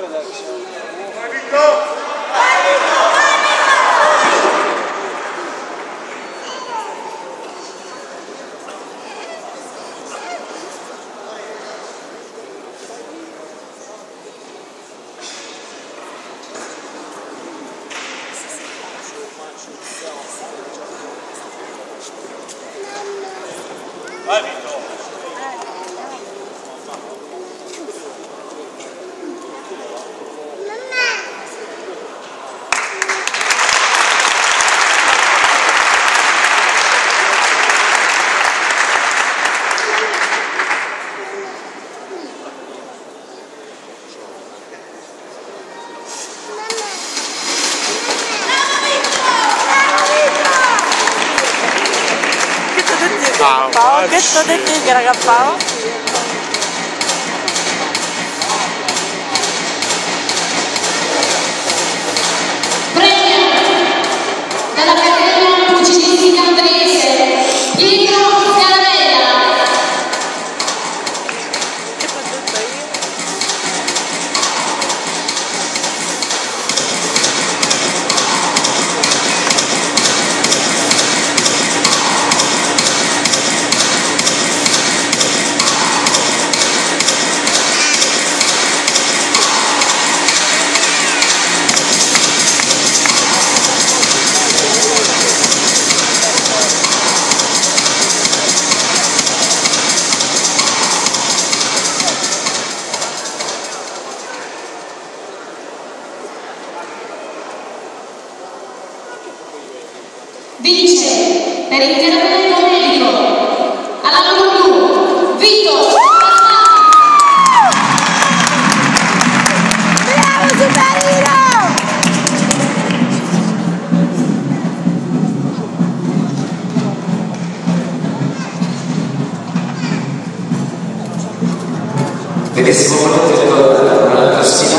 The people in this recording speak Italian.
fuera de acción. Paolo, che sto detto che era Per intervento medico alla mano blu Vito. Bravo Superino! Vedessimo guardate un'altra sfilata e